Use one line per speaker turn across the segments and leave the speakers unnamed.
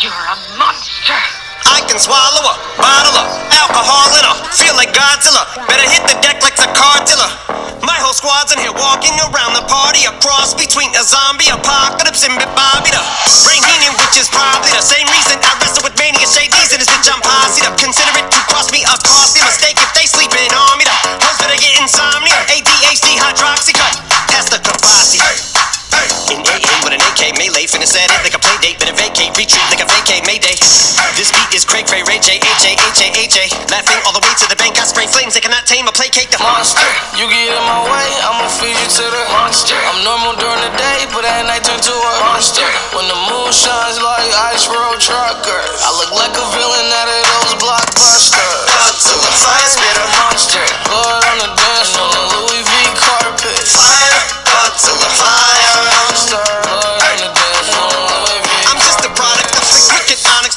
You're a monster.
I can swallow a bottle of alcohol in her. Feel like Godzilla. Better hit the deck like the car dealer. My whole squad's in here walking around the party. A cross between a zombie apocalypse and Bobby the Heenan, which is probably the same reason I wrestle with mania shades in this bitch. I'm up. Consider it to cost me a costly melee, finna set it like a play date, better vacate, retreat like a vacate, mayday. This beat is Craig Ray Ray J H A H A H A. Laughing all the way to the bank, I spray flames, they cannot tame or placate the
monster. You get in my way, I'ma feed you to the monster. I'm normal during the day, but at night turn to a monster. When the moon shines like ice road truckers, I look like a villain out of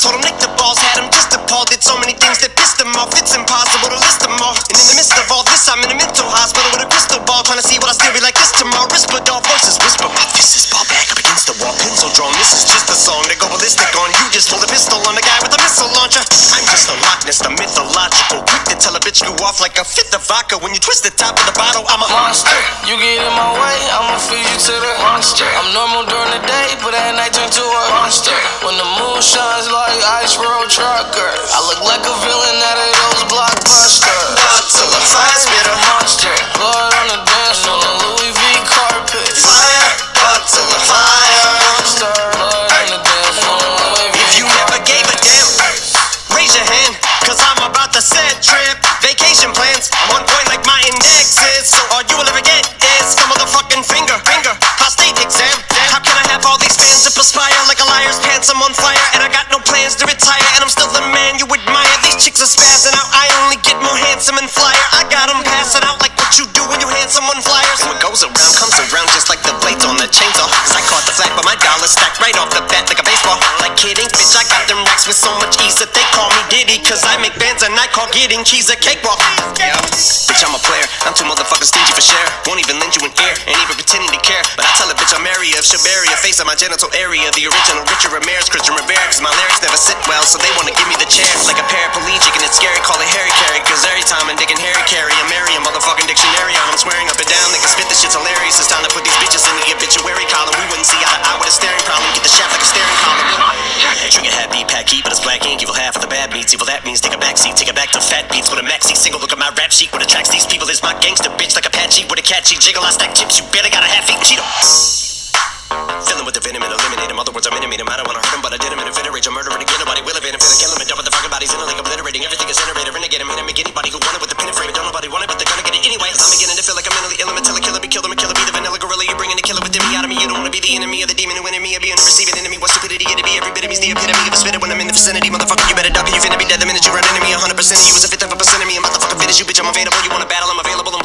Told him Nick the balls had him just appalled. Did so many things that pissed him off. It's impossible to list them all. And in the midst of all this, I'm in a mental hospital with a crystal ball, trying to see what I still be like this tomorrow. Whisper, dog voices whisper. My fist is ball back up against the wall, pencil drawn. This is just a song to go ballistic on. You just pulled a pistol on the guy with a missile launcher. I'm just a Loch Ness, the mythological. Quick to tell a bitch you off like a fifth of vodka. When you twist the top of the bottle, I'm a
monster. You get in my way, I'ma feed you to the monster. I'm normal during the day, truckers, I look like a villain out of
handsome and flyer. I got them passing out like what you do when you hand someone flyers. What goes around comes around just like the blades on the chainsaw. Cause I caught the flag, but my dollar stacked right off the kidding, bitch, I got them racks with so much ease that they call me Diddy. Cause I make bands and I call getting cheese a cakewalk. Yeah, bitch, I'm a player. I'm too motherfucking stingy for share. Won't even lend you an ear, ain't even pretending to care. But I tell a bitch I'm area of Shabaria, face of my genital area. The original Richard Ramirez, Christian Rivera. Cause my lyrics never sit well, so they wanna give me the chair. Like a paraplegic and it's scary, call it Harry Carry. Cause every time I'm digging Harry Carry, I'm Mary, a motherfucking dictionary on. I'm swearing up and down, niggas spit this shit's hilarious. It's time to put these bitches in the obituary column. We wouldn't see eye to eye with a staring problem. Get the shaft like a staring Meats. Evil that means take a back seat, take it back to fat beats with a maxi single. Look at my rap sheet. What attracts these people is my gangster bitch like Apache with a catchy jiggle. I stack chips. You better got a half eat Cheeto. Filling with the venom and eliminate him. Other words, I'm intimate him. I don't wanna hurt him, but I did him in a rage. I'm murdering again. Nobody will evade him. Finna kill him and dump the fucking bodies in a lake, obliterating everything incinerator. Renegade him, hit him, make anybody who want it with the pin and frame. it. Don't nobody want it, but they're gonna get it anyway. I'm beginning to feel like I'm mentally ill. I'm a killer, be killed. I'm a killer, be the vanilla gorilla. You bringing the killer within me out of me. You don't wanna be the enemy of the demon who enemy of being the receiving enemy. What stupidity it'd be. Every bit of me's the epitome of a spitter when I'm in the vicinity. Motherfucker, you better duck dead the minute you run into me. 100% of you is a fifth of a percent of me. I'm motherfucking fit as you, bitch. I'm available. You wanna battle? I'm available. I'm